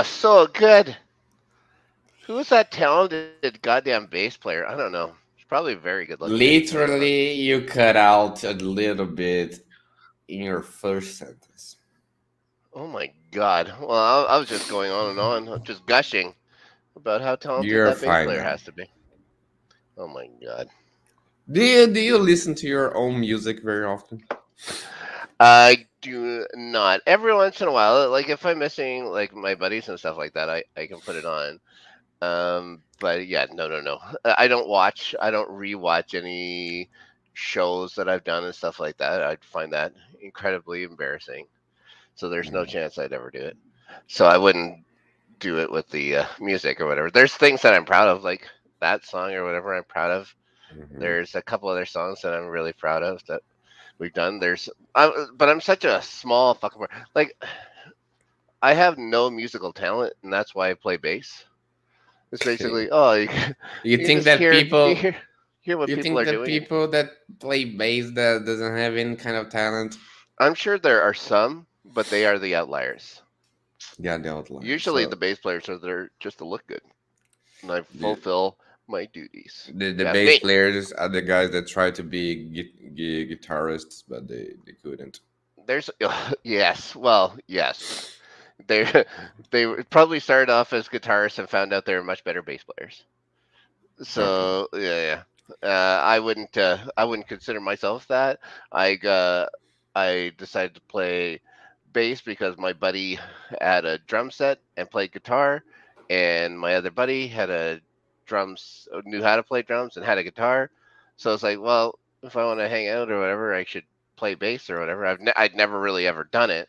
Oh, so good. Who's that talented goddamn bass player? I don't know. He's probably very good looking. Literally, you cut out a little bit in your first sentence. Oh my god. Well, I, I was just going on and on, I'm just gushing about how talented You're that bass fine player now. has to be. Oh my god. Do you do you listen to your own music very often? I do not. Every once in a while, like if I'm missing like my buddies and stuff like that, I, I can put it on. Um, but yeah, no, no, no. I I don't watch. I don't rewatch any shows that I've done and stuff like that. I'd find that incredibly embarrassing. So there's no Mm. chance I'd ever do it. So I wouldn't do it with the uh, music or whatever. There's things that I'm proud of, like that song or whatever I'm proud of. Mhm. There's a couple other songs that I'm really proud of that we've done. There's, I, but I'm such a small fucking like. I have no musical talent, and that's why I play bass. It's basically, oh, you, You you think that hear, people you hear, hear what you people think are that doing. people that play bass that doesn't have any kind of talent? I'm sure there are some, but they are the outliers. Yeah, the outline. Usually, So the bass players are there just to look good, and I Yeah. My duties. the, the bass players are the guys that try to be gu- gu- guitarists, but they, they couldn't. There's yes, well, yes. They they probably started off as guitarists and found out they were much better bass players. So yeah, yeah. Uh, I wouldn't uh, I wouldn't consider myself that. I uh, I decided to play bass because my buddy had a drum set and played guitar, and my other buddy had a drums knew how to play drums and had a guitar. So it's like, well, if I want to hang out or whatever, I should play bass or whatever. I've ne- I'd never really ever done it,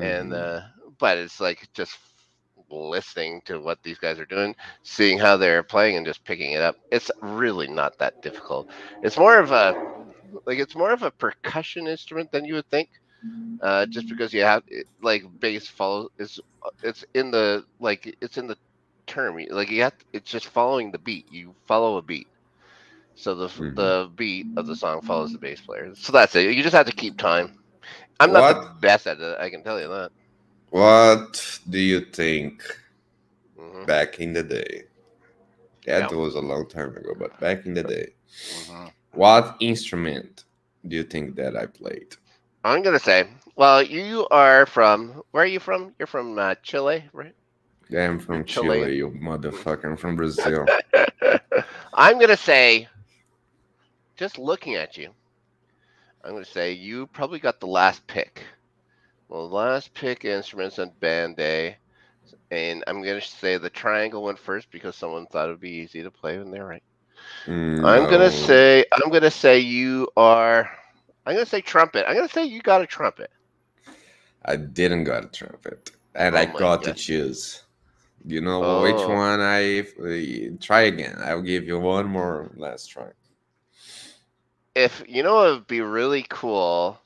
and Mhm. uh, but it's like just listening to what these guys are doing, seeing how they're playing, and just picking it up. It's really not that difficult. It's more of a like it's more of a percussion instrument than you would think. Uh, just because you have it- like bass follow is it's in the like it's in the term you- like you have it's just following the beat. You follow a beat. So the Mhm. the beat of the song follows the bass player. So that's it. You just have to keep time. I'm not the best at it i can tell you that. What do you think Mhm, back in the day? That Yeah. was a long time ago, but back in the day, mhm. what instrument do you think that I played? i'm gonna say well you are from where are you from? You're from uh, chile right I'm from Chile. Chile, you motherfucker. I'm from Brazil. i'm gonna say just looking at you i'm gonna say you probably got the last pick well last pick instruments on band day and i'm gonna say the triangle went first because someone thought it would be easy to play when they're right i'm gonna say i'm gonna say you are i'm gonna say trumpet i'm gonna say you got a trumpet I didn't got a trumpet, and Oh I got to choose. You know which Oh. one I uh, try again. I'll give you one more last try. if you know it would be really cool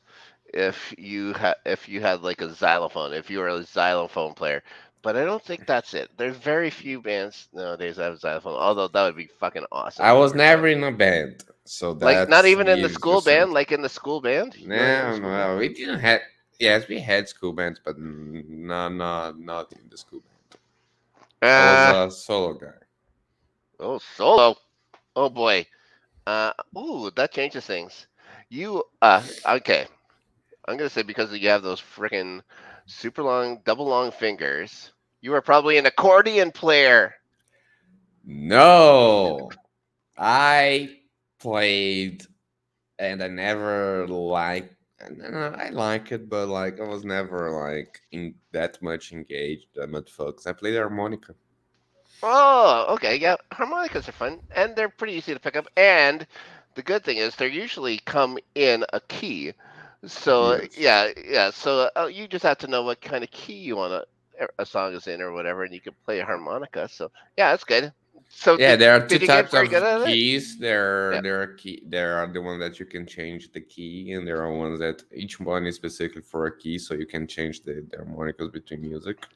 if you had if you had like a xylophone if you were a xylophone player but i don't think that's it there's very few bands nowadays that have a xylophone although that would be fucking awesome I was you were a never in a band, so like not even in the school band like in the school band You weren't in the No, school no, band? we didn't have. Yes, we had school bands, but no, no, not in the school band. I Uh, was a solo guy. oh solo. Oh boy. Uh ooh that changes things. You uh okay. I'm gonna say because you have those freaking super long double long fingers you are probably an accordion player. No, I played, and I never liked. And, uh, I like it, but like I was never like in that much engaged. That much focused. I played harmonica. Oh, okay. Yeah, harmonicas are fun, and they're pretty easy to pick up. And the good thing is they usually come in a key. So Yes. yeah, yeah. So uh, you just have to know what kind of key you want a, a song is in or whatever, and you can play a harmonica. So yeah, that's good. So Yeah, did- there are two types of good at it? keys. There, Yeah. there are key. There are the ones that you can change the key, and there are ones that each one is specifically for a key, so you can change the, the harmonicas between music.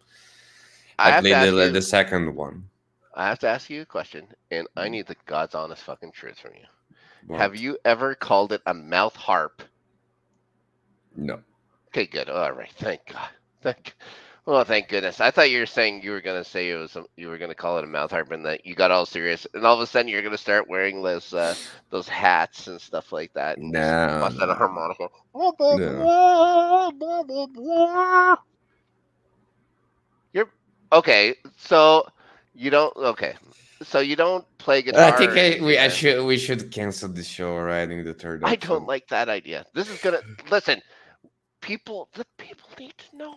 I, I, have to played ask the, you, the second one. I have to ask you a question, and I mm-hmm. need the God's honest fucking truth from you. Have you ever called it a mouth harp? No. Okay, good. All right. Thank God. Thank. Oh, thank goodness! I thought you were saying you were gonna say it was you were gonna call it a mouth harp, and that you got all serious, and all of a sudden you're gonna start wearing those uh, those hats and stuff like that. No, bust out a harmonica. You're okay. So you don't okay. So you don't play guitar. I think I, we I should we should cancel the show already in the third. I don't like that idea. This is gonna listen. People, the people need to know.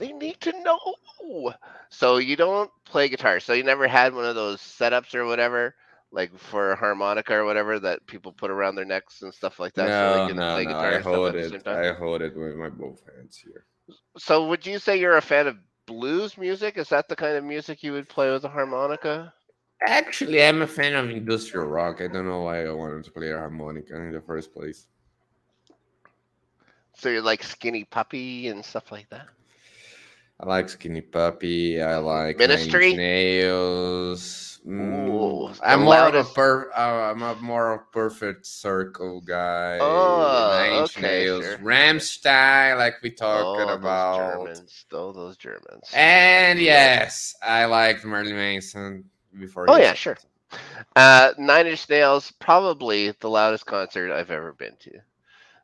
They need to know. So you don't play guitar. So you never had one of those setups or whatever, like for a harmonica or whatever that people put around their necks and stuff like that. so No, they can no, play no. guitar I hold it. I hold it with my both hands here. So would you say you're a fan of blues music? Is that the kind of music you would play with a harmonica? Actually, I'm a fan of industrial rock. I don't know why I wanted to play a harmonica in the first place. So you're like skinny puppy and stuff like that. I like Skinny Puppy. I like Ministry? Nine Inch Nails. Mm, Ooh, I'm more of a per. Uh, I'm a more of perfect circle guy. Oh, Nine Inch okay, Nails, sure. Rammstein, like we talking oh, about. those Germans. Oh, those Germans. And yes, I liked Marilyn Manson before. Oh, yeah, sure. Uh, Nine Inch Nails, probably the loudest concert I've ever been to.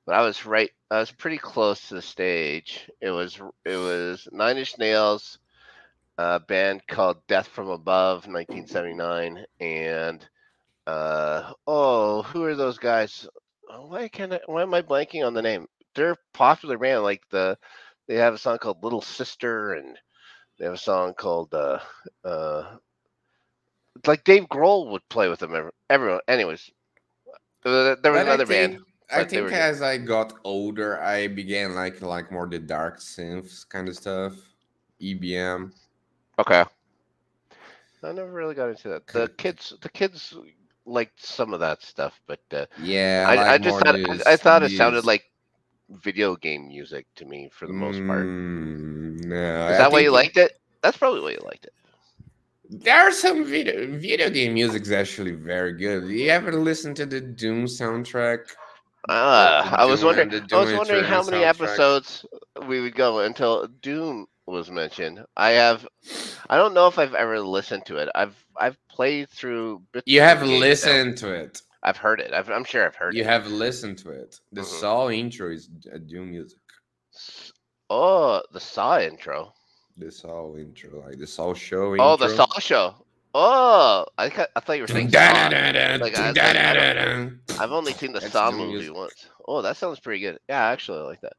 But I was right. I was pretty close to the stage. It was it was Nine Inch Nails, a band called Death from Above, 1979, and uh, oh, who are those guys? Why can I? Why am I blanking on the name? They're a popular band. Like the, they have a song called Little Sister, and they have a song called uh, uh, like Dave Grohl would play with them. ev- Everyone, anyways, there was another band. Think- I but they were think good. as I got older, I began like like more the dark synths kind of stuff, E EBM. Okay. I never really got into that. The kids, the kids liked some of that stuff, but uh, Yeah, I, I just thought this- I, I thought it sounded like video game music to me for the most part. Mm, no, Is I that why you liked it? That's probably why you liked it. There are some video video game music's actually very good. You ever listen to the Doom soundtrack? The I was wondering. I was wondering how many soundtrack. episodes we would go until Doom was mentioned. I have. I don't know if I've ever listened to it. I've I've played through. You have the game now. listened to it. I've heard it. I've, I'm sure I've heard You it. have listened to it. The Mhm. Saw intro is Doom music. Oh, the Saw intro. The Saw intro, like the Saw show. Oh, the intro. Saw show. Oh, I I thought you were saying Saw. Like, I- like, I've only seen the That's Saw movie music. once. Oh, that sounds pretty good. Yeah, actually, I like that.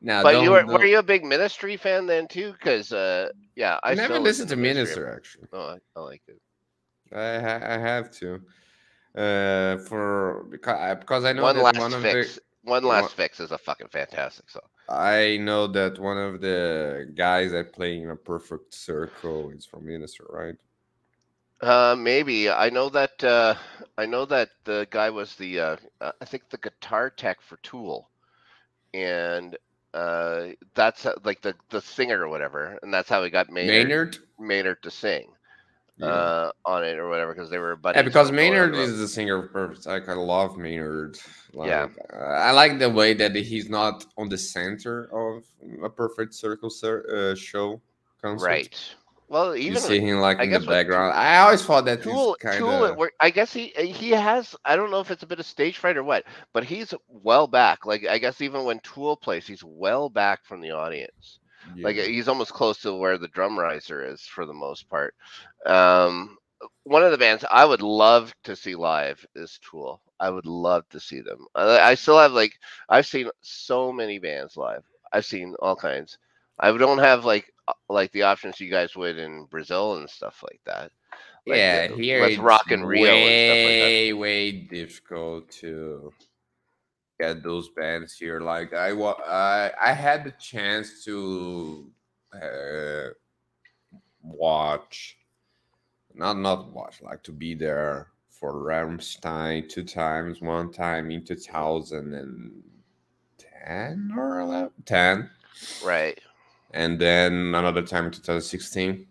Now, but you were don't- were you a big Ministry fan then too? Because uh, yeah, I I never listened to Ministry. Minister actually. Oh, I, I like it. I ha- I have to. Uh, for because because I know One that last one of fix. the One last one- fix is a fucking fantastic song. I know that one of the guys that play in a perfect circle is from Minister, right? Uh, maybe I know that. Uh, I know that the guy was the. Uh, uh, I think the guitar tech for Tool, and uh, that's uh, like the the singer or whatever, and that's how he got Maynard Maynard. Maynard to sing Yeah. uh, on it or whatever because they were buddies. yeah, because. Maynard is the singer of Perfect. Like I love Maynard. Like, Yeah. uh, I like the way that he's not on the center of a Perfect Circle cir- uh, show concert. right. Well, You even see him like I in the background. I always thought that Tool, kind Tool, of. work. I guess he he has. I don't know if it's a bit of stage fright or what, but he's well back. Like I guess even when Tool plays, he's well back from the audience. Like he's almost close to where the drum riser is for the most part. Um, one of the bands I would love to see live is Tool. I would love to see them. I, I still have like I've seen so many bands live. I've seen all kinds. I don't have like like the options you guys would in Brazil and stuff like that. Like, yeah, uh, here let's it's rock in Rio and way, way difficult to get those bands here. Like I, wa- I, I had the chance to uh, watch, not not watch, like to be there for Rammstein two times. One time in two thousand and ten or 11, 10. Right. And then another time in 2016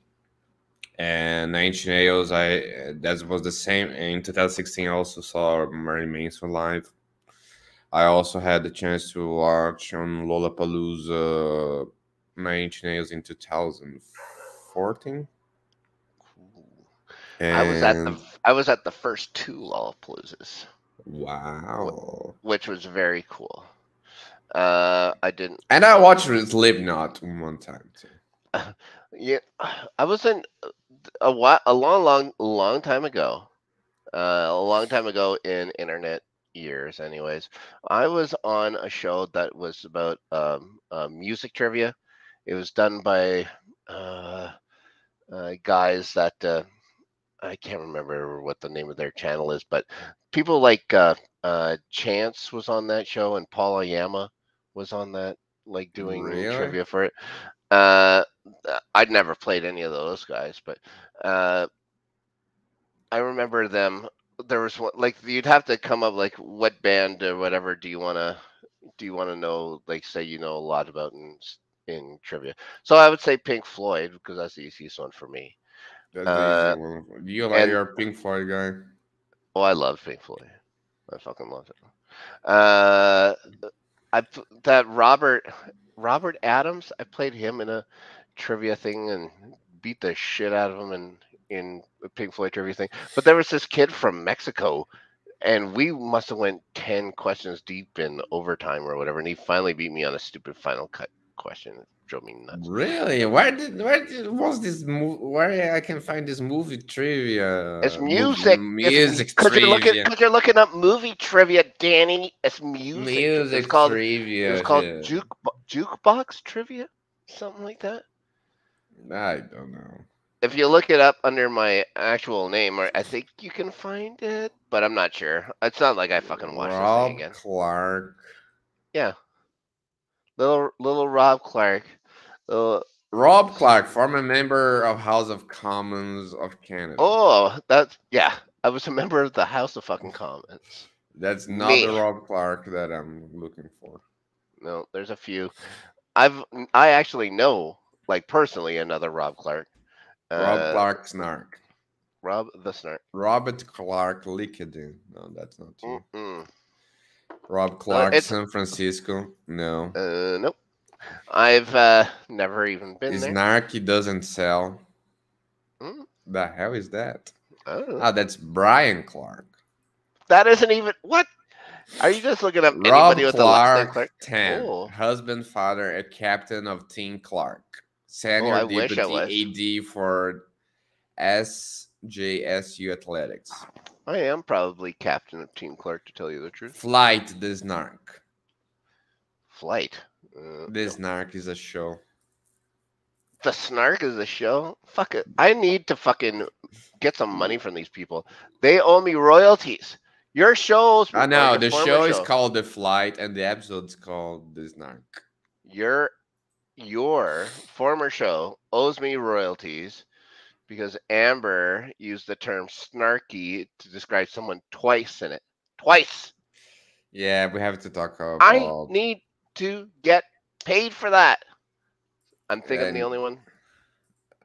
and Nine Inch Nails i that was the same in 2016 i also saw Marilyn Manson live i also had the chance to watch on lollapalooza Nine Inch Nails in 2014. I was at the I was at the first two Lollapaloozas, wow. which was very cool. Uh, I didn't. And I watched Slipknot one time too. Yeah, I was in a while, a long, long, long time ago. Uh, a long time ago in internet years, anyways. I was on a show that was about um, uh, music trivia. It was done by uh, uh, guys that uh, I can't remember what the name of their channel is, but people like uh, uh, Chance was on that show, and Paul Oyama was on that, like doing Really? trivia for it. Uh, I'd never played any of those guys, but uh, I remember them. There was one like you'd have to come up like what band or whatever do you want to do you want to know like say you know a lot about in in trivia. So I would say Pink Floyd because that's the easiest one for me. That's Uh, the easy one. You like and- your Pink Floyd guy? Oh, I love Pink Floyd. I fucking love it. Uh, I that Robert Robert Adams. I played him in a trivia thing and beat the shit out of him in in Pink Floyd trivia thing. But there was this kid from Mexico, and we must have went ten questions deep in overtime or whatever, and he finally beat me on a stupid final cut question. It drove me nuts. Really? Where did where did, was this movie? Where I can find this movie trivia? It's movie- music. music you're looking, trivia. 'cause you're looking up movie trivia, Daney. It's music. Music It's called trivia. It was called yeah. juke jukebox trivia, something like that. I don't know. If you look it up under my actual name, or I think you can find it, but I'm not sure. It's not like I fucking watched Rob this thing again. Clark. Yeah, little little Rob Clark. Rob Clark, former member of House of Commons of Canada. oh, that's yeah. I was a member of the House of fucking Commons. That's not me. the Rob Clark that I'm looking for. No, there's a few. I've I actually know like personally another Rob Clark. Rob Uh, Clark Snark. Rob the Snark. Robert Clark Lickadin. No, that's not you. Mm-mm. Rob Clark it's- San Francisco. No. Uh, nope. I've uh, never even been Is there. Snarky doesn't sell. Mm. The hell is that? Oh. Ah, that's Brian Clark. that isn't even what. Are you just looking up Rob anybody with the last name Clark, Clark? 10. Oh. Husband, father, a captain of Team Clark. Oh, Senior I wish I was. deputy AD for SJSU Athletics. I am probably captain of Team Clark to tell you the truth. Flight the Snark. Flight. Uh, The Snark is a show. the snark is a show. Fuck it. I need to fucking get some money from these people. They owe me royalties. Your shows. I know the former show is called The Flight and the episode's called The Snark. your your former show owes me royalties because Amber used the term snarky to describe someone twice in it. Twice. Yeah, we have to talk about. I need to get paid for that. I'm thinking I'm the only one.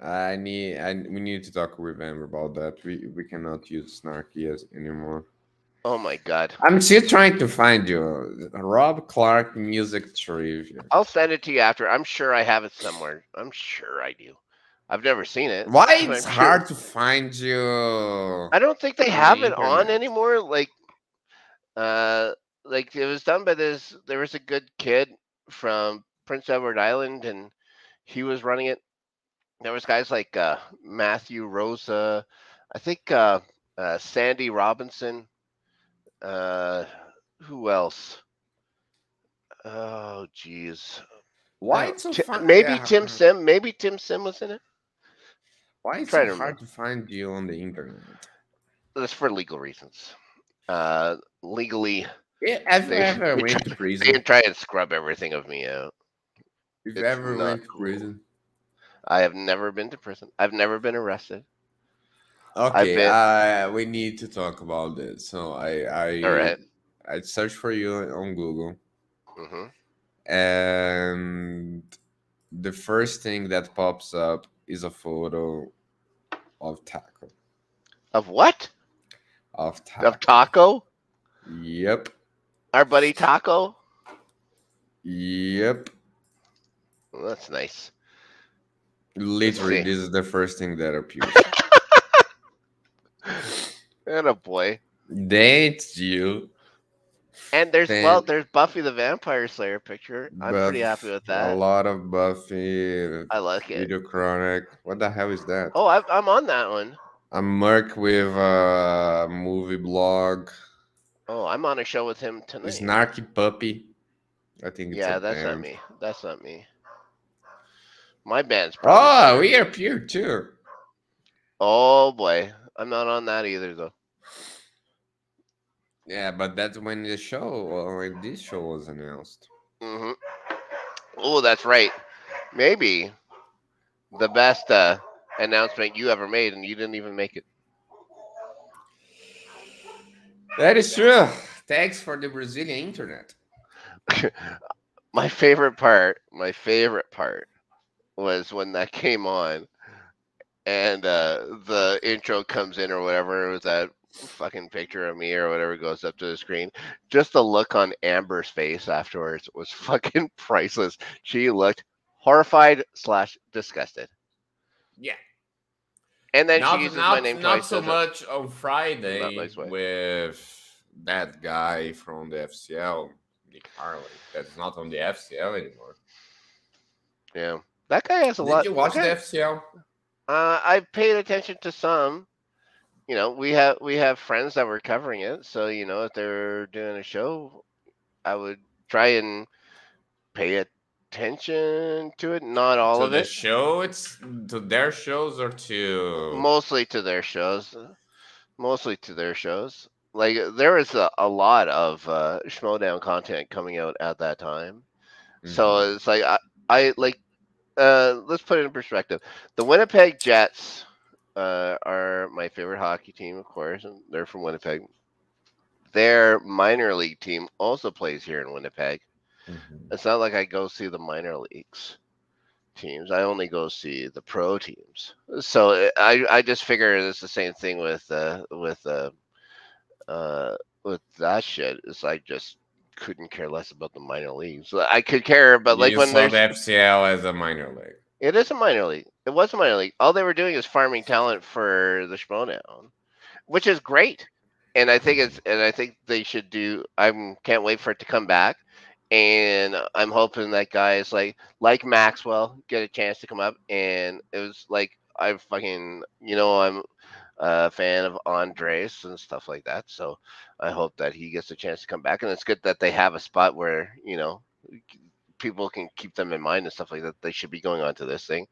I need. I we need to talk with Amber about that. We we cannot use snarky as anymore. Oh my god. I'm still trying to find you, Rob Clark music trivia. I'll send it to you after. I'm sure I have it somewhere. I'm sure I do. I've never seen it. Why it's sure- hard to find you? I don't think they have it on anymore. Like, uh, like it was done by this. There was a good kid from Prince Edward Island, and he was running it. There was guys like uh, Matthew Rosa, I think uh, uh, Sandy Robinson. Uh, who else? Oh, geez. Why Uh, it's so Ti- fun- maybe yeah, Tim uh, Sim. Maybe Tim Sim was in it. Why so to hard to find you on the internet? That's for legal reasons. Uh, legally, Yeah, you They- ever they went to they prison? can try and scrub everything of me out. If it's ever went to prison? I have never been to prison. I've never been arrested. Okay, been- uh, we need to talk about this. So I, I, All right. I searched for you on Google, hmm and the first thing that pops up is a photo of Taco. Of what? Of Taco. Of Taco? Yep. Our buddy Taco? Yep. Well, that's nice. Literally, this is the first thing that appears. And a boy. That's you. And there's well, there's Buffy the Vampire Slayer picture. I'm pretty happy with that. A lot of Buffy, I like it. Video Chronic. What the hell is that? Oh, I, I'm on that one. I'm Merc with a movie blog. Oh, I'm on a show with him tonight. Snarky Puppy. I think it's yeah, that's not me. That's not me. My band's probably Oh, we appear too. Oh boy, I'm not on that either though. Yeah, but that's when the show, or when this show was announced. hmm Oh, that's right. Maybe the best uh, announcement you ever made, and you didn't even make it. That is true. Thanks for the Brazilian internet. my favorite part, my favorite part was when that came on and uh the intro comes in or whatever, it was that fucking picture of me or whatever goes up to the screen. Just the look on Amber's face afterwards was fucking priceless. She looked horrified slash disgusted. Yeah. And then not she uses not, my name not twice. so much on Friday with that guy from the FCL, Nick Harley. That's not on the FCL anymore. Yeah. That guy has a Did lot. you watch the FCL? Uh, I paid attention to some. You know, we have we have friends that were covering it, so you know if they're doing a show, I would try and pay attention to it. Not all to of the it, show, it's to their shows or to mostly to their shows. Mostly to their shows. Like there was a, a lot of uh, Schmoedown content coming out at that time. Mhm. So it's like I, I like uh let's put it in perspective. The Winnipeg Jets uh are my favorite hockey team, of course, and they're from Winnipeg. Their minor league team also plays here in Winnipeg. Mhm. It's not like I go see the minor leagues teams. I only go see the pro teams. So uh, I I just figure it's the same thing with uh with uh uh with that shit. Is I just couldn't care less about the minor leagues. I could care, but like you when there's the FCL as a minor league. it is a minor league. It wasn't minor league. All they were doing is farming talent for the Schmoedown, which is great. And I think it's and I think they should do. I'm can't wait for it to come back. And I'm hoping that guys like like Maxwell get a chance to come up. And it was like I fucking you know I'm a fan of Andres and stuff like that. So I hope that he gets a chance to come back. And it's good that they have a spot where you know people can keep them in mind and stuff like that. They should be going on to this thing.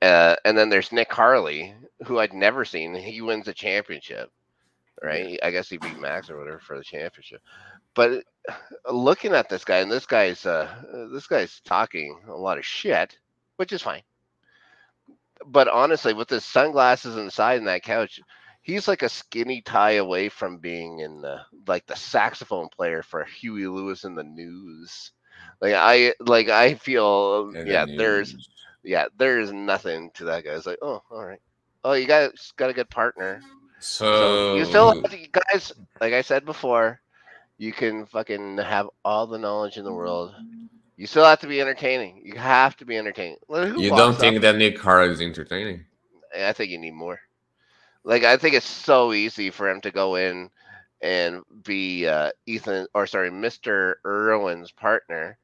Uh, and then there's Nick Harley, who I'd never seen. He wins a championship, right? I guess he beat Max or whatever for the championship. But looking at this guy, and this guy's uh, this guy's talking a lot of shit, which is fine. But honestly, with his sunglasses inside in that couch, he's like a skinny tie away from being in the like the saxophone player for Huey Lewis and the News. Like I like I feel And yeah, then there's yeah, there's nothing to that guy. It's like, oh, all right. Oh, you guys got a good partner. So so you still have to, you guys, like I said before, you can fucking have all the knowledge in the world. You still have to be entertaining. You have to be entertaining. Who you don't up- think that Nick Harley is entertaining? I think you need more. Like I think it's so easy for him to go in and be uh, Ethan or sorry, Mr. Irwin's partner,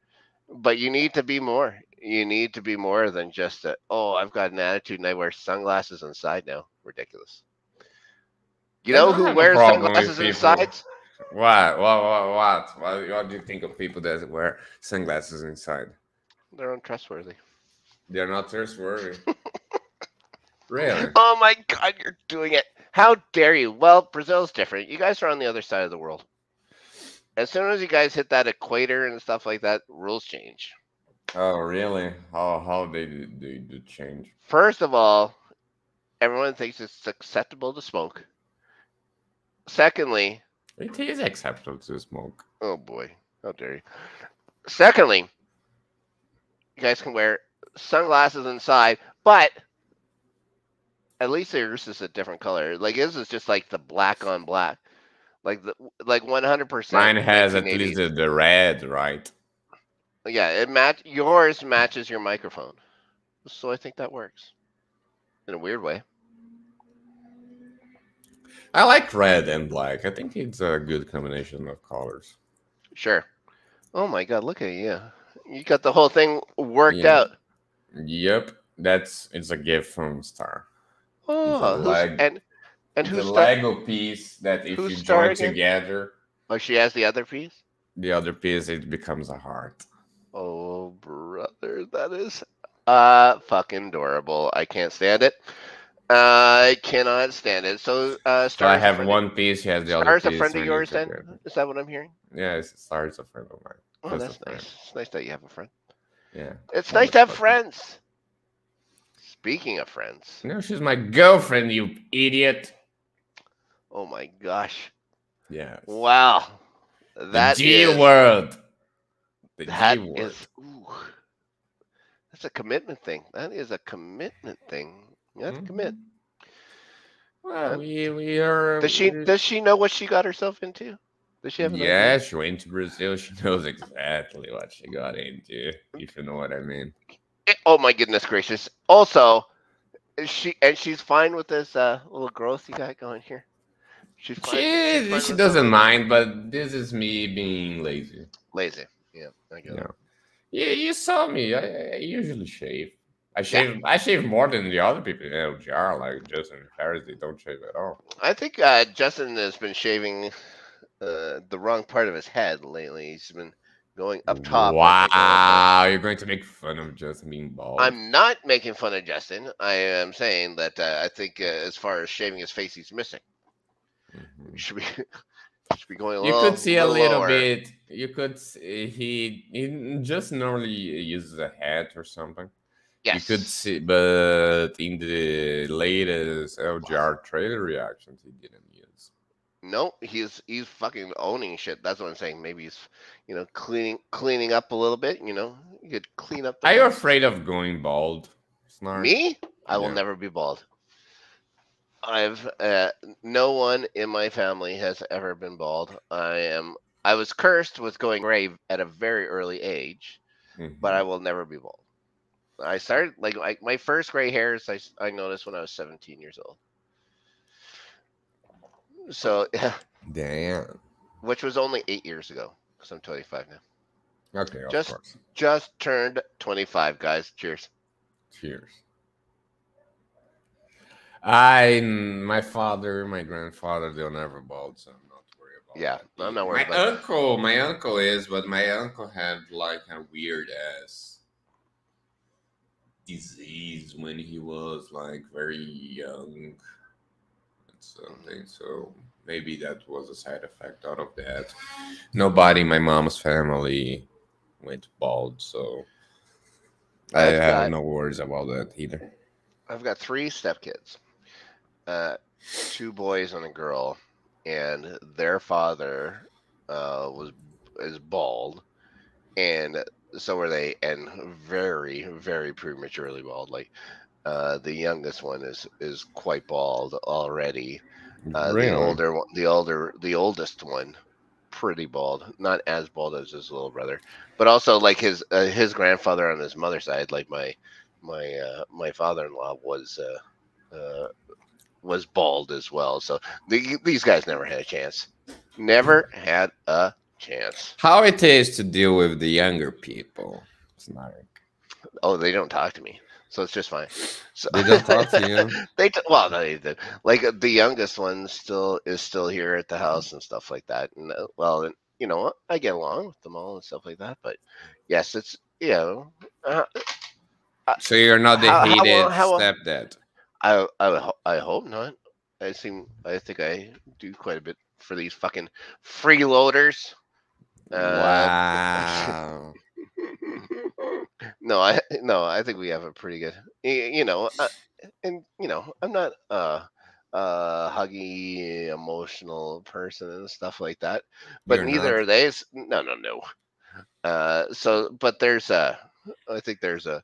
but you need to be more. You need to be more than just a, oh, I've got an attitude and I wear sunglasses inside now. Ridiculous. You I know who wears sunglasses inside? What? What? What? What? What, what do you think of people that wear sunglasses inside? They're untrustworthy. They're not trustworthy. really? Oh my god, you're doing it. How dare you? Well, Brazil's different. You guys are on the other side of the world. As soon as you guys hit that equator and stuff like that, rules change. Oh, really? How how they they did change? First of all, everyone thinks it's acceptable to smoke. Secondly, It is acceptable to smoke. oh boy, how dare you? Secondly, you guys can wear sunglasses inside, but at least yours is a different color. Like this is just like the black on black, like the like one hundred percent. Mine has at least the red, right? Yeah, it match yours matches your microphone. So I think that works. In a weird way. I like red and black. I think it's a good combination of colors. Sure. Oh my god, look at you. You got the whole thing worked Yeah. out. Yep, that's it's a gift from Star. Oh, leg. and and the who's star- Lego piece that if you join together, Oh, she has the other piece. the other piece it becomes a heart. Oh, brother, that is uh fucking adorable. I can't stand it. I cannot stand it. So, uh, So I have one piece. She has Of, the other Star's piece. a friend of yours, then? Is that what I'm hearing? Yeah, Star's a friend of mine. Oh, Just that's friend. nice. It's nice that you have a friend. Yeah. It's nice to have fucking- friends. Speaking of friends, No, she's my girlfriend, you idiot. oh my gosh! Yeah. Wow, The that G is word. The that word. is ooh, that's a commitment thing. That is a commitment thing. You have to commit. Well, we we are. Does she does she know what she got herself into? Does she have an idea? Yeah, she went to Brazil. She knows exactly what she got into, if you know what I mean. Eh, Oh my goodness gracious! Also, is she and she's fine with this uh, little growth you got going here. She's fine. she's She fine she doesn't mind, but this is me being lazy. lazy. Yeah, I get. Yeah. Yeah, you saw me. I, I usually shave. I shave. I shave more than the other people in LGR, like Justin and Paris. They don't shave at all. I think uh, Justin has been shaving uh, the wrong part of his head lately. He's been going up top. I think, a little Wow, you're going to make fun of Justin being bald. I'm not making fun of Justin. I am saying that uh, I think uh, as far as shaving his face, he's missing. Mhm. Should be, should be going You could see a little lower. bit. You could. See, he he just normally uses a hat or something. Yes. You could see, but in the latest LGR trailer reactions, he didn't use. No, he's he's fucking owning shit. That's what I'm saying. Maybe he's, you know, cleaning cleaning up a little bit. You know, you could clean up. Are you afraid of going bald? Snark? Me? I will never be bald. I've uh, no one in my family has ever been bald. I am. I was cursed with going gray at a very early age, but Mhm. I will never be bald. I started like, like my first gray hairs. I, I noticed when I was 17 years old. So, Damn. which was only eight years ago, because I'm 25 now. Okay, of Just-. Just turned 25, guys. Cheers. Cheers. I, my father, my grandfather, they'll never bald, so I'm not worried about. Yeah, that. I'm not worried My about that. uncle, my uncle is, but my uncle had like a weird ass disease when he was like very young and something. So maybe that was a side effect out of that. Nobody in my mom's family went bald, so I I've have got- no worries about that either. I've got three stepkids, uh, two boys and a girl, and their father uh, was is bald, and so are they, and very very prematurely bald. Like uh, the youngest one is is quite bald already. Uh, The older one, the older the oldest one, pretty bald. Not as bald as his little brother, but also like his uh, his grandfather on his mother's side, like my my uh, my father-in-law was uh, uh, was bald as well. So the, these guys never had a chance. Never had a chance. How it is to deal with the younger people? It's not. Oh, they don't talk to me, so it's just fine. So They don't talk to you? they t- well, no, they did. Like the youngest one still is still here at the house and stuff like that. And uh, well, and, you know, I get along with them all and stuff like that. But yes, it's you know, uh, So you're not the How- how hated how long- stepdad. I I I hope not. I seem I think I do quite a bit for these fucking freeloaders. Uh, wow. no, I no, I think we have a pretty good. You know, uh, and you know, I'm not uh uh huggy emotional person and stuff like that. But You're neither not? are they. No, no, no. Uh, so, but there's a, I think there's a,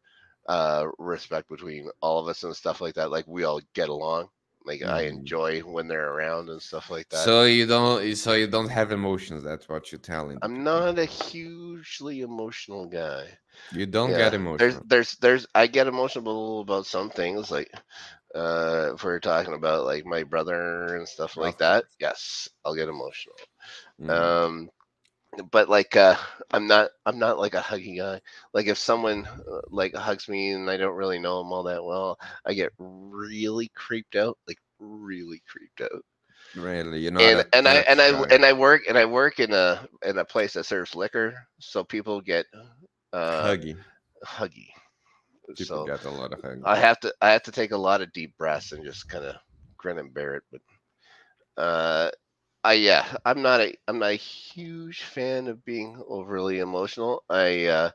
uh, respect between all of us and stuff like that. Like we all get along. Like I Mhm. enjoy when they're around and stuff like that. So you don't. So you don't have emotions. That's what you're telling. I'm not a hugely emotional guy. You don't Yeah, get emotional. there's there's there's. I get emotional about some things like uh if we're talking about like my brother and stuff like that. Yes, I'll get emotional. Mhm. Um but like uh I'm not I'm not like a huggy guy. Like if someone uh, like hugs me and I don't really know them all that well, I get really creeped out, like really creeped out. really, you know. and and I and I and I work and I work in a in a place that serves liquor, so people get uh huggy. huggy. People so get a lot of huggy. I have to I have to take a lot of deep breaths and just kind of grin and bear it. But uh, I yeah, I'm not a I'm not a huge fan of being overly emotional. I uh,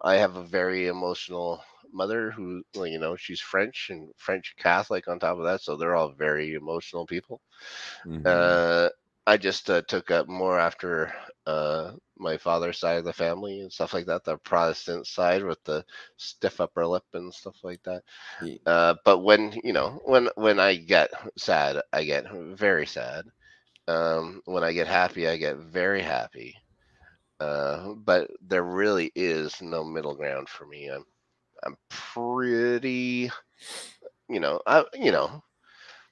I have a very emotional mother who well, you know she's French and French Catholic on top of that, so they're all very emotional people. Mhm. Uh, I just uh, took up more after uh, my father's side of the family and stuff like that, the Protestant side with the stiff upper lip and stuff like that. Ye- Uh, but when you know when when I get sad, I get very sad. Um, when I get happy, I get very happy. Uh, but there really is no middle ground for me. I'm I'm pretty, you know, I you know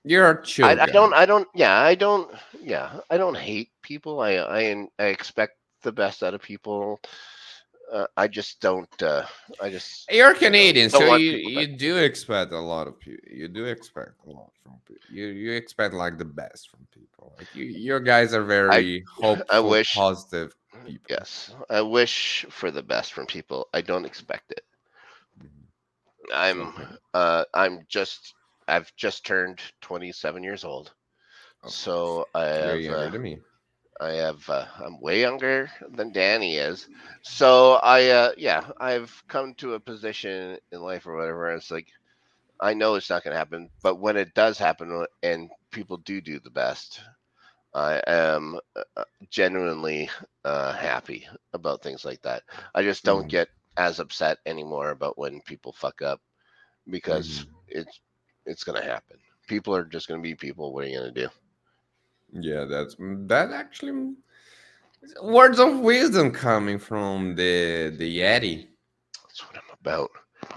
You're a chill I, I don't I don't yeah I don't yeah I don't hate people I I I expect the best out of people uh, I just don't uh I just You're you know, Canadian, so you, you do expect a lot of people. You do expect a lot from people. You you expect like the best from people. Like you, your guys are very hopeful, wish- positive people. yes I wish for the best from people I don't expect it Mhm. I'm Okay. uh I'm just I've just turned 27 years old Oh, so I You're have younger uh, than me. I have uh, I'm way younger than Daney is. So I uh yeah, I've come to a position in life or whatever and it's like I know it's not going to happen, but when it does happen uh, and people do do the best, I am uh, genuinely uh happy about things like that. I just don't Mhm. get as upset anymore about when people fuck up because Mhm. it's it's going to happen. People are just going to be people. What are you going to do? Yeah, that's mm, that actually mm, words of wisdom coming from the the Yeti. That's what I'm about.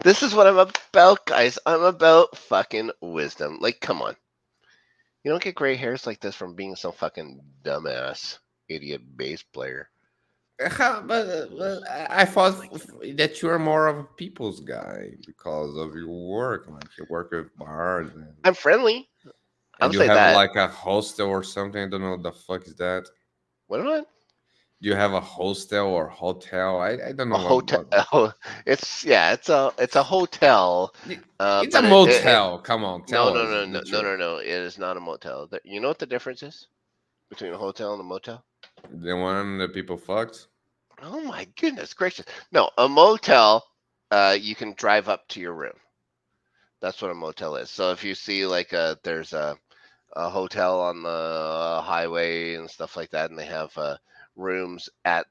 This is what I'm about, guys. I'm about fucking wisdom. Like, come on. You don't get gray hairs like this from being some fucking dumbass idiot bass player. How, but, uh, but I I thought that you're more of a people's guy because of your work. Like you work with bars and, I'm friendly. I'll and you say have that. like a hostel or something. I don't know what the fuck is that. What am I? Do you have a hostel or hotel? I, I don't know. A hotel. what- Oh, it's yeah. It's a it's a hotel. Uh, it's a but it- it- motel. Come on, no, tell no, no, the no, no, no, no. It is not a motel. You know what the difference is between a hotel and a motel? The one that people fucked. Oh my goodness gracious. No, a motel, uh, you can drive up to your room. That's what a motel is. So if you see like a there's a a hotel on the highway and stuff like that, and they have uh, rooms at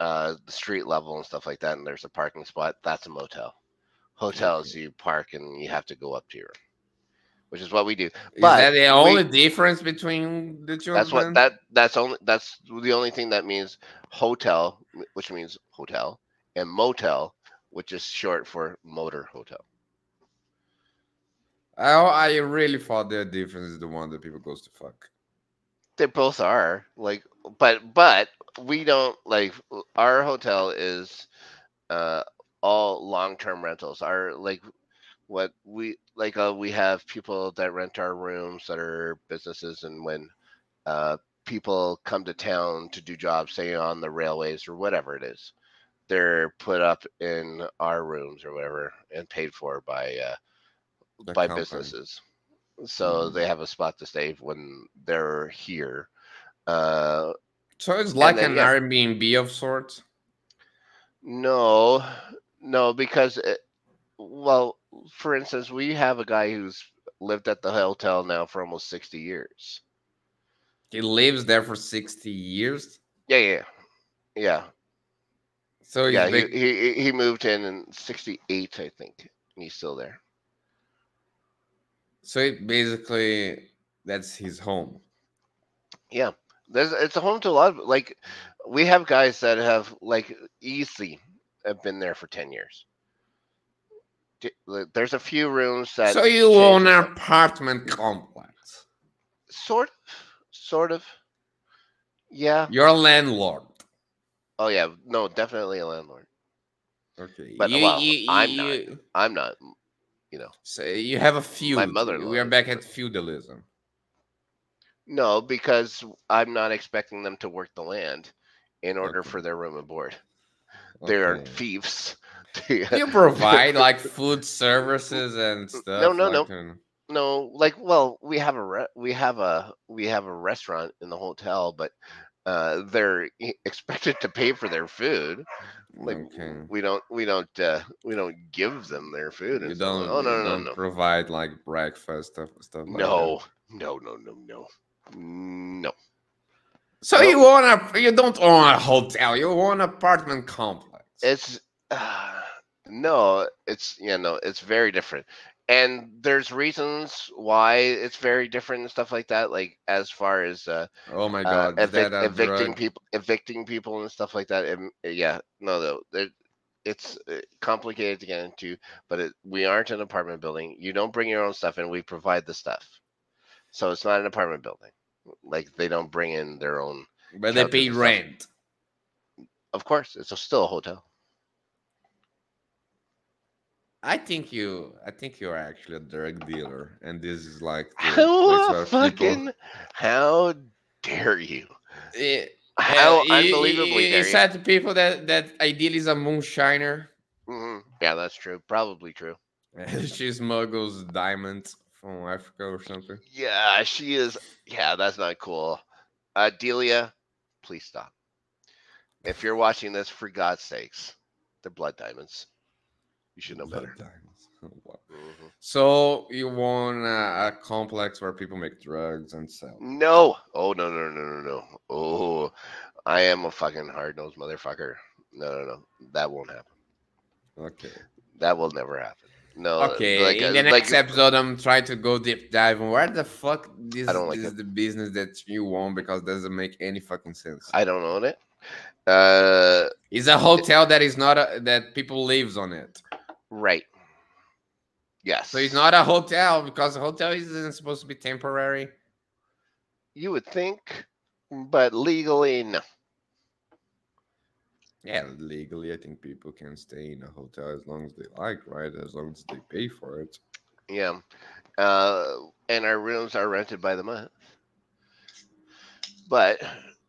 uh, the street level and stuff like that, and there's a parking spot, that's a motel. Hotels you park and you have to go up to your room, which is what we do. Is But that the we- only difference between the two? That's what that that's only that's the only thing that means hotel, which means hotel, and motel, which is short for motor hotel. I, I really thought the difference is the one that people goes to fuck. They both are like, but but we don't like our hotel is uh all long term rentals. Our like what we like uh, we have people that rent our rooms that are businesses, and when uh people come to town to do jobs, say on the railways or whatever it is, they're put up in our rooms or whatever and paid for by uh The by company. businesses. So Mhm. they have a spot to stay when they're here. Uh, So it's like then, an yeah. Airbnb of sorts. no, no, because it, well, for instance, we have a guy who's lived at the hotel now for almost sixty years. He lives there for sixty years. Yeah, yeah, yeah, So yeah. He, he he moved in in '68, I think, and he's still there. So it basically, that's his home. Yeah, there's it's a home to a lot of like we have guys that have like easily have been there for ten years. There's a few rooms that So you own an apartment complex. sort of, sort of. Yeah. You're a landlord. Oh yeah. No, definitely a landlord. Okay. But, well, I'm not. I'm not. You know. So you have a feud. mother-in-law We are back at feudalism. No, because I'm not expecting them to work the land in order Okay. for their room and board. They are thieves. you provide like food services and stuff. no, no. like, um, no like well we have a re- we have a we have a restaurant in the hotel but uh they're expected to pay for their food. Like okay. we don't we don't uh we don't give them their food You and don't, oh no you no don't no. provide like breakfast stuff stuff like no. No no no no. No. So No. you own a you don't own a hotel, you own an apartment complex. it's uh, no it's you know it's very different and there's reasons why it's very different and stuff like that like as far as uh oh my uh, god, evic- that evicting drug? people, evicting people and stuff like that. yeah, no, it, it's uh, complicated to get into, but it, we aren't an apartment building. You don't bring your own stuff and we provide the stuff. So it's not an apartment building. Like they don't bring in their own. But they pay rent. Of course, it's a, still a hotel. I think you I think you're actually a drug dealer and this is like the How where people- fucking how dare you? Eh, How uh, unbelievably you, dare you said to people that that ideally is a moonshiner. Mhm. Yeah, that's true. Probably true. she smuggles diamonds from Africa or something. Yeah, she is. Yeah, that's not cool. Uh, Delia, please stop. If you're watching this, for God's sakes, they're blood diamonds. You should know better. Blood diamonds. Wow. Mhm. So you want a, a complex where people make drugs and sell. No. Oh no no no no no. Oh, I am a fucking hard nosed motherfucker. No no no. That won't happen. Okay. That will never happen. No. Okay. like, in uh, the next like- episode, I'm trying to go deep dive on where the fuck this, don't like this is the business that you want because it doesn't make any fucking sense. I don't own it. Uh, It's a hotel that is not a, that people lives on it. Right. Yes. So it's not a hotel because a hotel isn't supposed to be temporary. You would think, but legally, no. Yeah, legally, I think people can stay in a hotel as long as they like, right? As long as they pay for it. Yeah. Uh, and our rooms are rented by the month. But,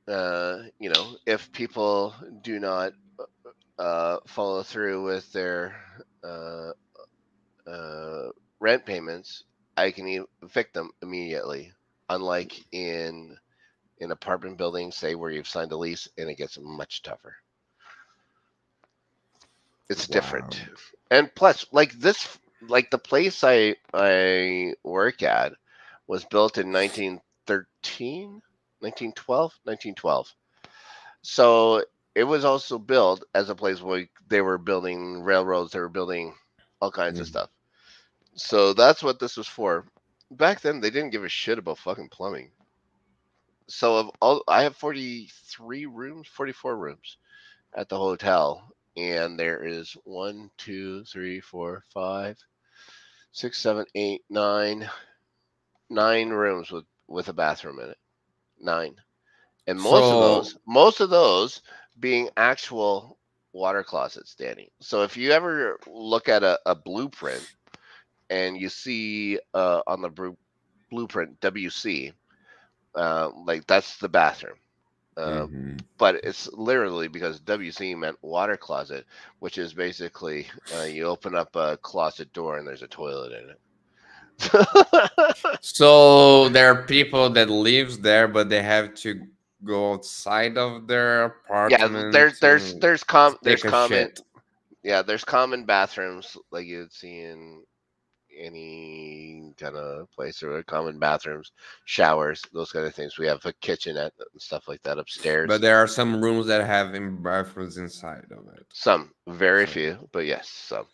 uh, you know, if people do not uh, follow through with their uh, uh, rent payments, I can evict them immediately. Unlike in in apartment buildings, say where you've signed a lease, and it gets much tougher. It's different and plus like this like the place i i work at was built in 1913 1912 1912 so it was also built as a place where they were building railroads they were building all kinds of Mhm. stuff so that's what this was for back then they didn't give a shit about fucking plumbing so of all i have 43 rooms 44 rooms at the hotel and there is one, two, three, four, five, six, seven, eight, nine, nine rooms with with a bathroom in it. Nine, and most of those, most of those being actual water closets, Daney. So if you ever look at a, a blueprint and you see uh, on the bru- blueprint WC, uh, like that's the bathroom. Uh, Mhm. but it's literally because WC meant water closet, which is basically uh, you open up a closet door and there's a toilet in it. So there are people that lives there, but they have to go outside of their yeah, apartment. there's there's there's com there's common shit. yeah there's common bathrooms like you'd see in any kind of place or common bathrooms, showers, those kind of things. We have a kitchenette and stuff like that upstairs. But there are some rooms that have in bathrooms inside of it. Some, very Some. few, but yes, some.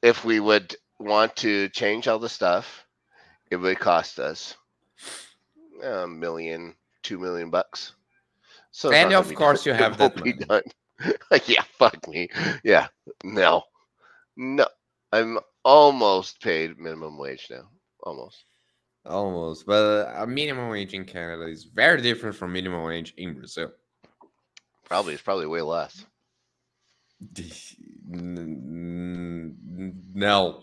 If we would want to change all the stuff it would cost us a million, two million bucks. So and of course, done. you have that. Be done. yeah, fuck me. Yeah, no, no. I'm almost paid minimum wage now. Almost. Almost, but uh, a minimum wage in Canada is very different from minimum wage in Brazil. Probably, it's probably way less. No,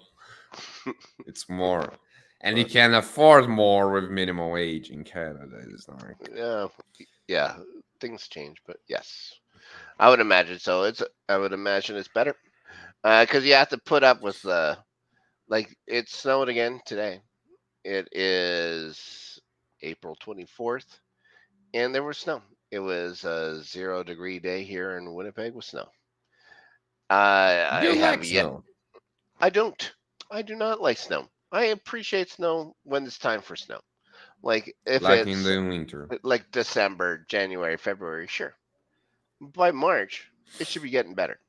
it's more, and you can afford more with minimum wage in Canada. It's like yeah, yeah, things change, but yes, I would imagine so. It's I would imagine it's better because uh, you have to put up with the like it snowed again today. It is April twenty fourth, and there was snow. It was a zero degree day here in Winnipeg with snow. Uh, I like have snow. yet. I don't. I do not like snow. I appreciate snow when it's time for snow. Like if like it's in the winter, like December, January, February, sure. By March, it should be getting better.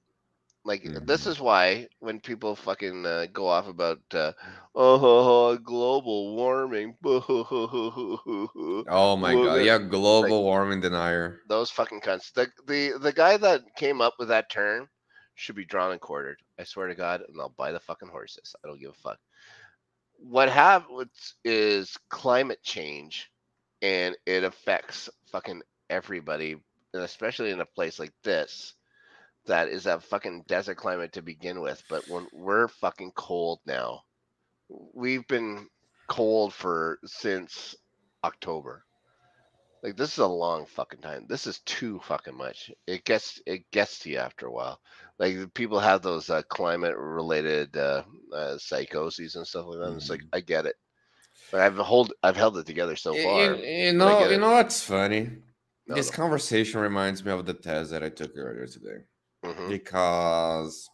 Like mm-hmm. this is why when people fucking uh, go off about uh, oh global warming, oh my god, yeah, global like, warming denier. Those fucking cunts. The the the guy that came up with that term should be drawn and quartered. I swear to God, and I'll buy the fucking horses. I don't give a fuck. What happens is climate change, and it affects fucking everybody, and especially in a place like this that is a fucking desert climate to begin with. But when we're fucking cold now, we've been cold for since October. Like this is a long fucking time. This is too fucking much. It gets it gets to you after a while. Like people have those uh, climate related uh, uh, psychoses and stuff like that. It's like mm-hmm. I get it, but I've hold I've held it together so far. You, you know, you know what's funny? No, this no. conversation reminds me of the test that I took earlier today mm-hmm. because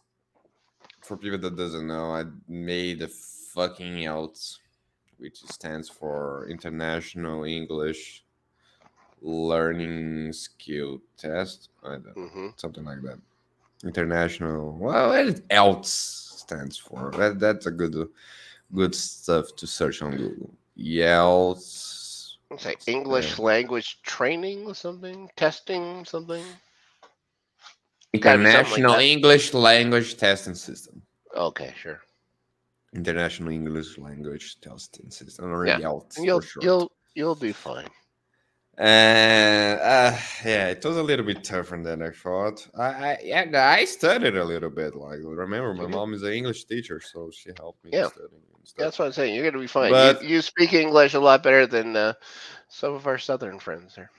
for people that doesn't know, I made a fucking IELTS, which stands for International English Learning Skill Test, mm-hmm. something like that. International. Well, it else stands for that. That's a good, good stuff to search on Google. IELTS. Say English language training, something testing, something. International like English Language Testing System. Okay, sure. International English Language Testing System, or yeah. IELTS you'll, You'll you'll be fine. And uh, yeah, it was a little bit tougher than I thought. I, I yeah, I studied a little bit. Like, remember, my mom is an English teacher, so she helped me yeah. studying. Yeah, that's what I'm saying. You're gonna be fine. But, you, you speak English a lot better than uh, some of our southern friends there.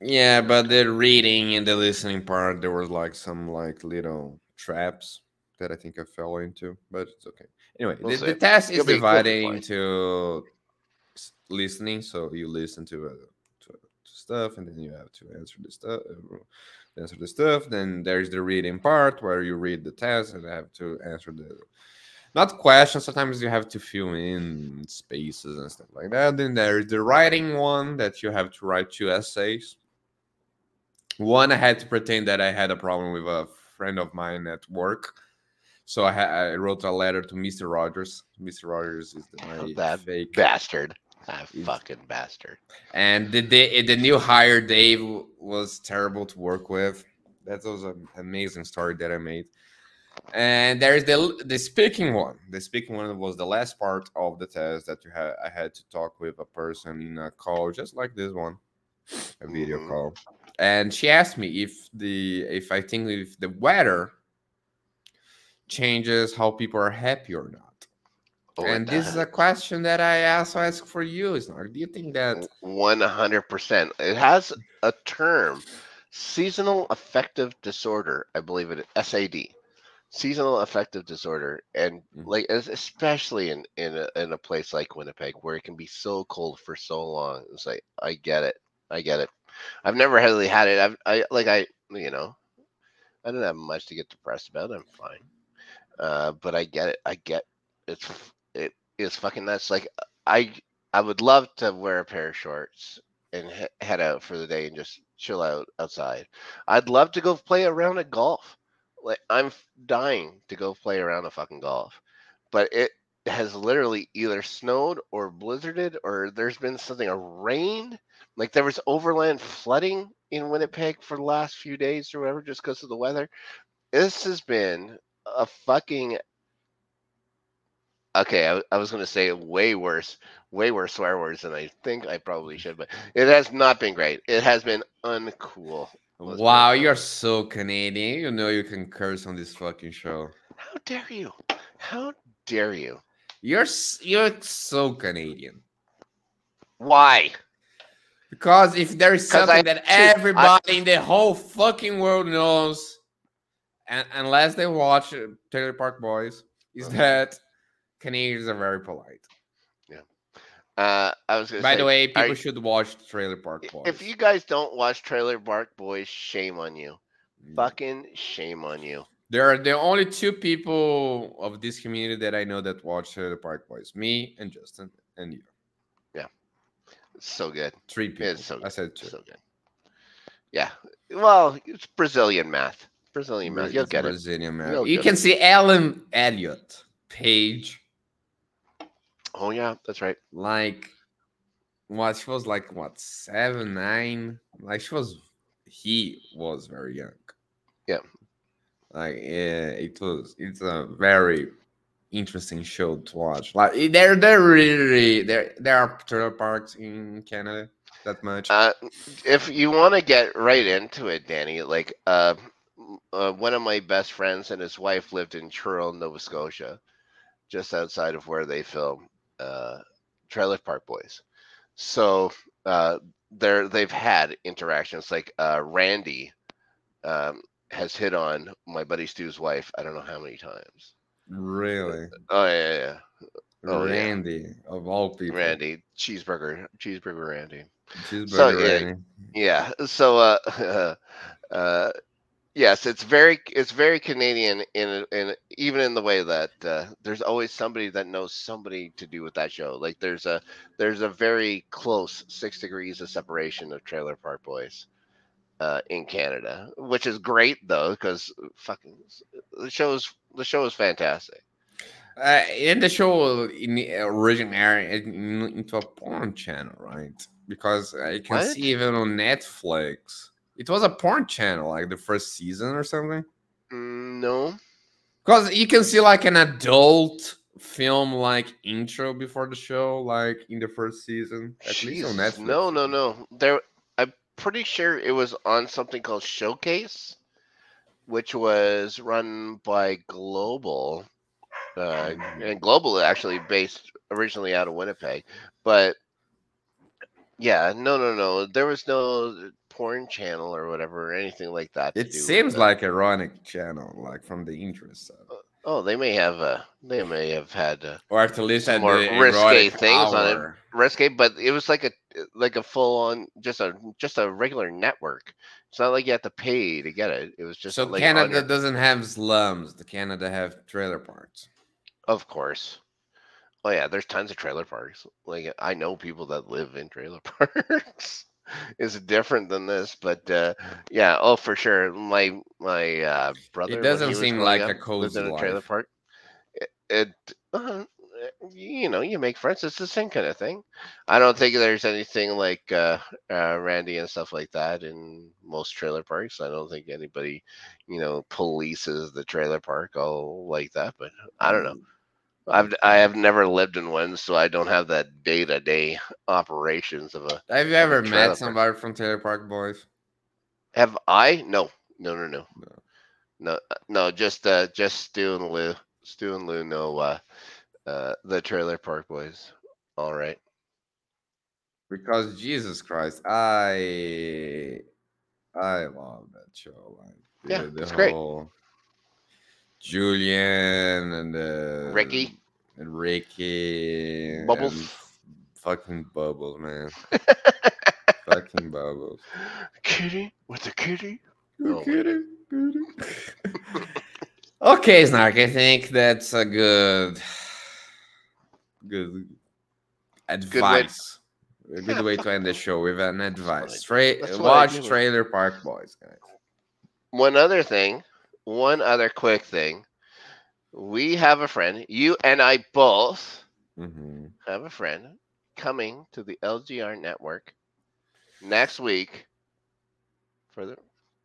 Yeah, but the reading and the listening part, there was like some like little traps that I think I fell into, but it's okay. Anyway, we'll the, the, test is divided into listening, so you listen to, to, stuff, and then you have to answer the stuff. Uh, answer the stuff. Then there's the reading part where you read the test and have to answer the not questions. Sometimes you have to fill in spaces and stuff like that. Then there's the writing one that you have to write two essays one, I had to pretend that I had a problem with a friend of mine at work. So I, I wrote a letter to Mr. Rogers. Mr. Rogers is the, my that fake bastard. That fucking bastard. And the, the the new hire Dave was terrible to work with. That was an amazing story that I made. And there's the the speaking one. The speaking one was the last part of the test that you had. I had to talk with a person in a call, just like this one, a video mm-hmm. call and she asked me if the if I think if the weather changes how people are happy or not. And this is a question that I also ask for you, Snark. Do you think that one hundred percent? It has a term, seasonal affective disorder. I believe it SAD, seasonal affective disorder, and mm-hmm. like especially in in a, in a place like Winnipeg where it can be so cold for so long. It's like I get it, I get it. I've never really had it. I've I like I you know I don't have much to get depressed about. I'm fine. Uh, but I get it. I get it's it is fucking nuts. Like I I would love to wear a pair of shorts and he- head out for the day and just chill out outside. I'd love to go play around at golf. Like I'm dying to go play around a fucking golf, but it has literally either snowed or blizzarded or there's been something a rain. Like there was overland flooding in Winnipeg for the last few days or whatever, just because of the weather. This has been a fucking okay. I, I was going to say way worse, way worse swear words than I think I probably should, but it has not been great. It has been uncool. Let's put it Wow, you're so Canadian. You know you can curse on this fucking show. How dare you? How dare you? You're you're so Canadian. Why? Because if there is 'Cause I something that two- I- everybody in the whole fucking world knows, and unless they watch uh, Trailer Park Boys, is Uh-huh. that Canadians are very polite. Uh, I was By say, the way, people you- should watch Trailer Park Boys. if you guys don't watch Trailer Park Boys, shame on you. Mm. Fucking shame on you. There are the only two people of this community that I know that watch Trailer Park Boys: me and Justin, and you. Yeah, so good. Three people. It's so I said two. So good. Yeah. Well, it's Brazilian math. Brazilian math. You'll it's get it. Brazilian man. You'll You can it. see Ellen Elliot Page Oh yeah, that's right. like what she was like what seven nine? Like she was he was very young. Yeah. like yeah it was it's a very interesting show to watch. Like there there really there there are trailer parks in canada that much. Uh, if you want to get right into it, Daney, like uh, uh, one of my best friends and his wife lived in Truro, Nova Scotia, just outside of where they film uh, Trailer Park Boys. So uh, they're they've had interactions. Like uh, Randy um, has hit on my buddy Stu's wife. I don't know how many times. really Oh yeah, yeah, Oh, yeah. randy of all people Randy cheeseburger, cheeseburger Randy. Cheeseburger So, yeah, Randy. Yeah. So uh uh yes, it's very it's very Canadian in in even in the way that uh, there's always somebody that knows somebody to do with that show. Like there's a there's a very close 6 degrees of separation of Trailer Park Boys uh in Canada, which is great though cuz fucking the show's the show is fantastic. Uh, and the show in originated in, into a porn channel, right? Because I can What? see even on Netflix, it was a porn channel, like the first season or something. Mm, no. Because you can see like an adult film like intro before the show, like in the first season, at least on Netflix. No, no, no. There, I'm pretty sure it was on something called Showcase, which was run by Global, uh, and Global actually based originally out of Winnipeg. But yeah, no, no, no. There was no porn channel or whatever or anything like that. It seems like like ironic channel, like from the interest side. oh, they may have, uh, they may have had. Uh, Or at least had more the risque erotic things on it. hour. risque, but it was like a like a full on just a just a regular network. It's not like you have to pay to get it. It was just So like Canada your- doesn't have slums. The Canada have trailer parks. of course. Oh yeah, there's tons of trailer parks. Like I know people that live in trailer parks. It's different than this, but uh yeah, oh for sure. My my uh brother when doesn't seem like a up, lived in a trailer life. park. It, it uh, you know, you make friends. It's the same kind of thing. I don't think there's anything like uh, uh, Randy and stuff like that in most trailer parks. I don't think anybody, you know, polices the trailer park all like that. But I don't know. I've I have never lived in one, so I don't have that day to day operations of a. Have you ever met somebody from Trailer Park Boys? Have I? No, no, no, no, No. no, uh, no. Just uh, just Stu and Lou. Stu and Lou know uh, uh, the trailer park boys. All right. Because Jesus Christ, I I love that show. Like Yeah, it's great. Julian and uh, Ricky. And Ricky, Bubbles. and fucking bubbles, man, fucking bubbles. Kitty with the kitty. Oh. Kitty, kitty. okay, Snark. I think that's a good, good advice. A good way to end the show with an advice. do. Straight, That's what I watch. Trailer Park Boys, guys. One other thing, one other quick thing. We have a friend. You and I both hmm have a friend coming to the LGR network next week for the.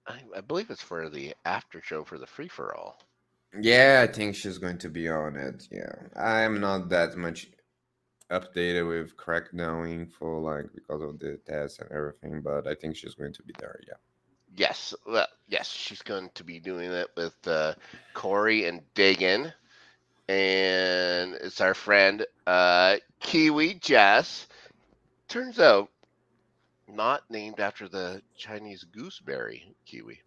I, I believe it's for the after show for the free for all. Yeah, I think she's going to be on it. Yeah, I'm not that much updated with Crackdown info, like because of the tests and everything, but I think she's going to be there. Yeah. Yes, well, yes, she's going to be doing it with uh, Corey and Dagan, and it's our friend uh, Kiwi Jess. Turns out, not named after the Chinese gooseberry kiwi.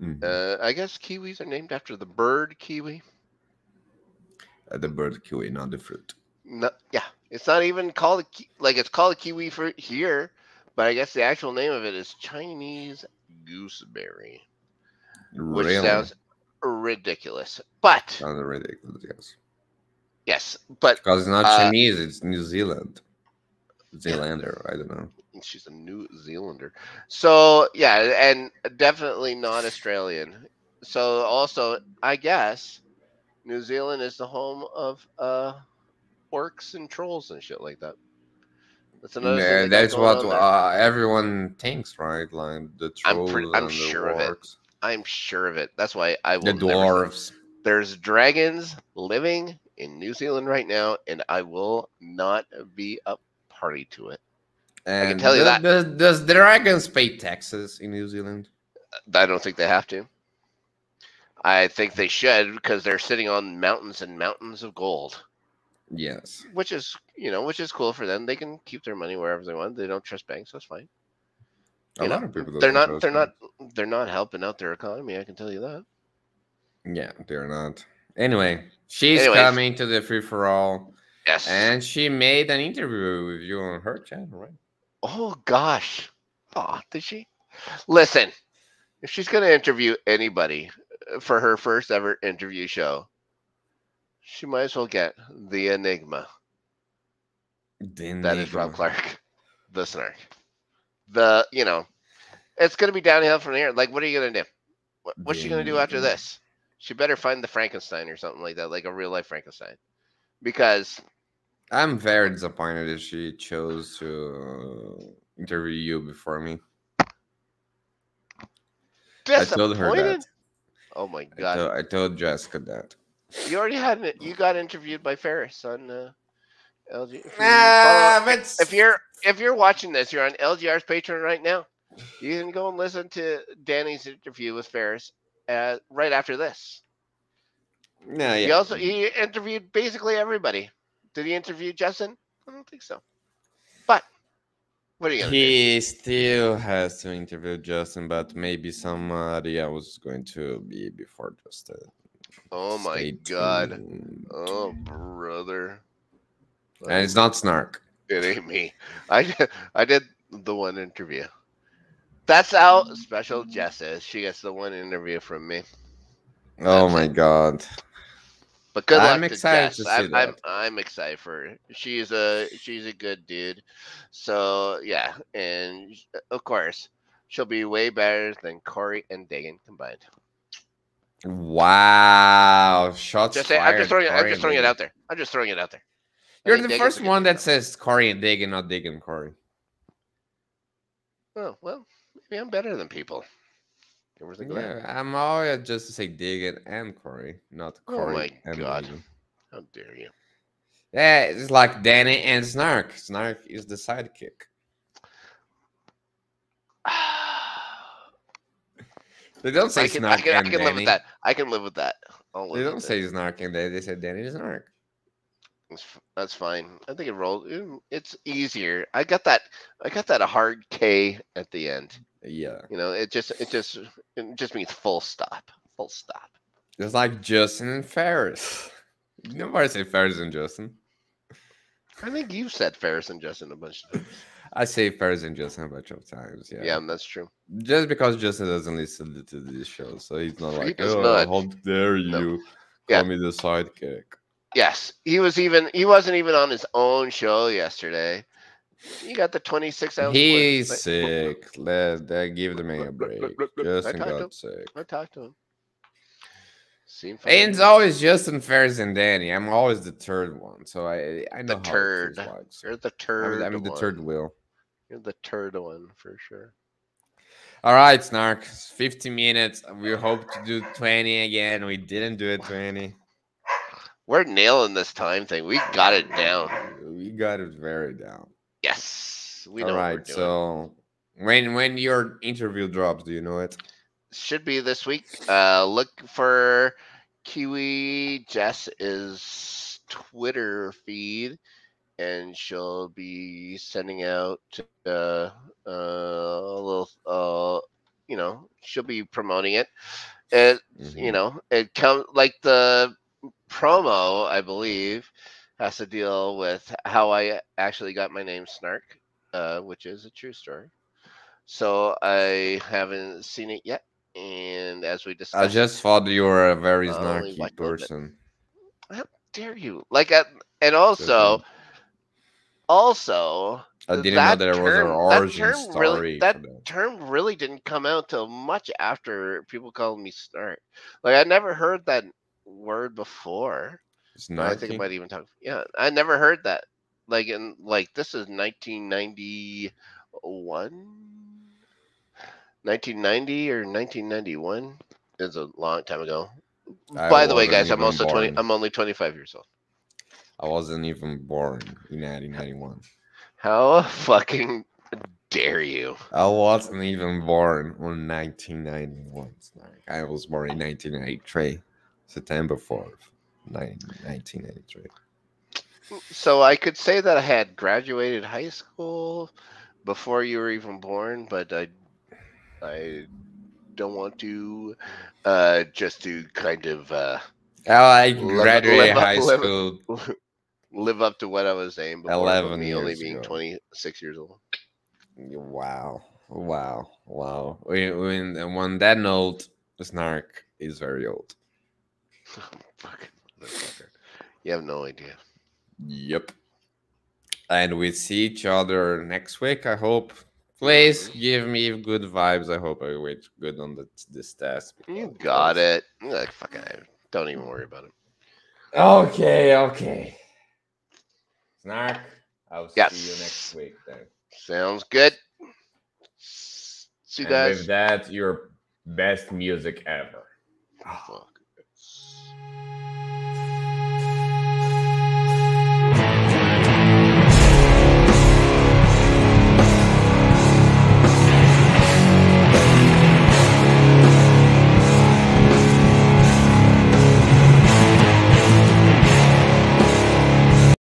Mhm. Uh, I guess kiwis are named after the bird kiwi. Uh, the bird kiwi, not the fruit. No, yeah, it's not even called a ki- like it's called a kiwi fruit here, but I guess the actual name of it is Chinese gooseberry, which sounds ridiculous. But Sounds ridiculous. Yes. yes, but Because it's not Uh, Chinese, it's New Zealand. Zealander, I don't know. she's a New Zealander. So yeah, and definitely not Australian. So also, I guess New Zealand is the home of uh orcs and trolls and shit like that. That's another. Yeah, that's what uh, everyone thinks, right? Like the I'm trolls I'm the sure of it. I'm sure of it. That's why I will. the dwarves. There's dragons living in New Zealand right now, and I will not be a party to it. And I can tell you does, that. Does, does dragons pay taxes in New Zealand? I don't think they have to. I think they should because they're sitting on mountains and mountains of gold, Yes. which is you know which is cool for them. They can keep their money wherever they want. They don't trust banks. That's fine. A You lot know, of people. They're trust They're them. not. They're not helping out their economy. I can tell you that. Yeah, they're not. Anyway, she's Anyways. coming to the free for all, Yes. and she made an interview with you on her channel, right? oh gosh. Oh, did she? Listen, if she's gonna interview anybody uh, for her first ever interview show, she might as well get the Enigma. That is Rob Clark, the snark. The you know, it's gonna be downhill from here. Like, what are you gonna do? What, what's she gonna do after this? She better find the Frankenstein or something like that, like a real life Frankenstein, because I'm very disappointed that she chose to uh, interview you before me. I told her that. Oh my I god! told, I told Jessica that. You already had it. You got interviewed by Ferris on uh, LG. If, you Ah, follow- but if you're if you're watching this, you're on LGR's Patreon right now. You can go and listen to Daney's interview with Ferris uh, right after this. yeah, He also he interviewed basically everybody. Did he interview Justin? I don't think so. But what are you gonna do? He still has to interview Justin, but maybe somebody else is going to be before Justin. Oh my Stay god. tuned. Oh brother. And it's not Snark. It ain't me. I I did the one interview. That's how special Jess is. She gets the one interview from me. Oh That's my god. But good I'm luck excited to to Jess. see I'm, I'm. I'm excited for her. She's a she's a good dude. So yeah, and of course she'll be way better than Corey and Dagan combined. Wow. Shots Just fired. I'm just throwing it. I'm just throwing it out there. I'm just throwing it out there. You're the first one that says Corey and Dagan, not Dagan Corey. Oh well, maybe I'm better than people. You ever think? Yeah, I'm always just to say Dagan and Corey, not Oh Corey my and God. Dagan. How dare you? Yeah, it's like Daney and Snark. Snark is the sidekick. They don't say I can, I can, I can live with that. I can live with that. I'll They don't say it. Snark and Daney. They say Daney Snark. That's fine. I think it rolls. It's easier. I got that. I got that a hard K at the end. Yeah, You know, it just, it just, it just means full stop. Full stop. it's like Justin and Ferris. Nobody say Ferris and Justin. I think you've said Ferris and Justin a bunch of times. I say Ferris and Justin a bunch of times. Yeah. Yeah, that's true. Just because Justin doesn't listen to this show, so he's not like, does oh, not. how dare you No. call Yeah. me the sidekick. Yes, he was even. He wasn't even on his own show yesterday. He got the 26 ounce. He's split. sick. Let, let give the man a break. Justin got sick. I talked to him. Seen And it's always Justin Ferris and Daney. I'm always the third one, so I I know The turd. like, so You're the I'm. I'm the third wheel. You're the turd one for sure. All right, Snark. 50 minutes. We hope to do 20 again. We didn't do it 20. We're nailing this time thing. We got it down. We got it very down. Yes. We know All what we're right, doing. so when when your interview drops, do you know it? should be this week. Uh, look for Kiwi Jess's Twitter feed, and she'll be sending out uh, uh, a little. Uh, you know, she'll be promoting it. It you Mhm. know it comes like the promo, I believe, has to deal with how I actually got my name Snark, uh, which is a true story. So I haven't seen it yet, and as we discussed, I just thought you were a very snarky person. a little bit. person. dare you like, I, and also, Joking. Also I didn't know that there was an that origin term story. really- that that. term really didn't come out till much after people called me Snark. Like I never heard that word before. It's not. I think I might even talk. Yeah, I never heard that. Like in like this is 1991, 1990 or 1991. It's a long time ago. I By the way, guys, I'm also 20. I'm only 25 years old. I wasn't even born in 1991. How fucking dare you? I wasn't even born on 1991. I was born in 1993, September 4th, 1993. So I could say that I had graduated high school before you were even born, but I, I don't want to, uh, just to kind of uh, I Live- graduated live high live- school. Live up to what I was saying before. 11 11 me only being ago. 26 years old. Wow, wow, wow. When, when, and on that note, Snark is very old. Fucking motherfucker. You have no idea. Yep. And we see each other next week. I hope. Please Mhm. give me good vibes. I hope I wait good on the, this test. You got it. Like, fuck it. Don't even worry about it. Okay, okay. Snark, I'll see you next week then. Sounds good. See you and guys. with that, your best music ever. Well,